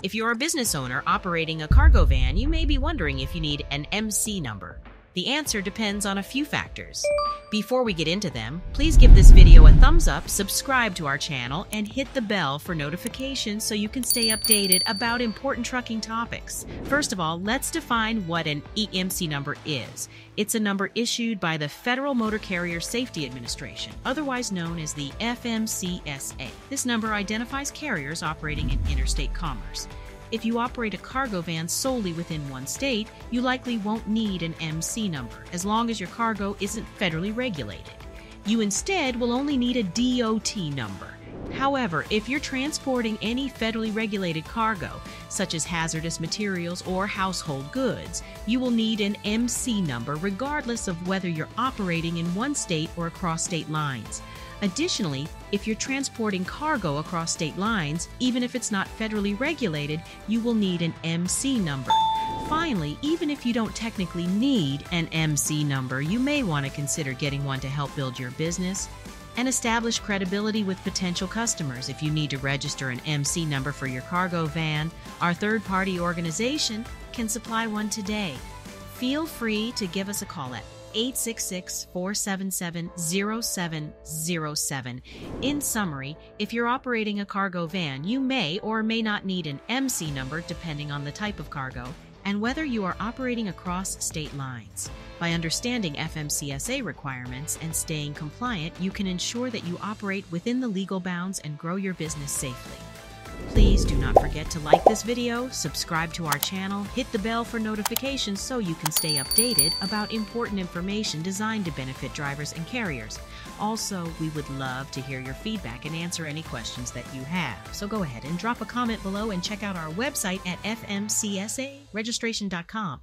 If you're a business owner operating a cargo van, you may be wondering if you need an MC number. The answer depends on a few factors. Before we get into them, please give this video a thumbs up, subscribe to our channel, and hit the bell for notifications so you can stay updated about important trucking topics. First of all, let's define what an MC number is. It's a number issued by the Federal Motor Carrier Safety Administration, otherwise known as the FMCSA. This number identifies carriers operating in interstate commerce. If you operate a cargo van solely within one state, you likely won't need an MC number as long as your cargo isn't federally regulated. You instead will only need a DOT number. However, if you're transporting any federally regulated cargo, such as hazardous materials or household goods, you will need an MC number regardless of whether you're operating in one state or across state lines. Additionally, if you're transporting cargo across state lines, even if it's not federally regulated, you will need an MC number. Finally, even if you don't technically need an MC number, you may want to consider getting one to help build your business and establish credibility with potential customers. If you need to register an MC number for your cargo van, our third party organization can supply one today. Feel free to give us a call at 866 477 0707. In summary, if you're operating a cargo van, you may or may not need an MC number depending on the type of cargo and whether you are operating across state lines. By understanding FMCSA requirements and staying compliant, you can ensure that you operate within the legal bounds and grow your business safely. Please do not forget to like this video, subscribe to our channel, hit the bell for notifications so you can stay updated about important information designed to benefit drivers and carriers. Also, we would love to hear your feedback and answer any questions that you have. So go ahead and drop a comment below and check out our website at fmcsaregistration.com.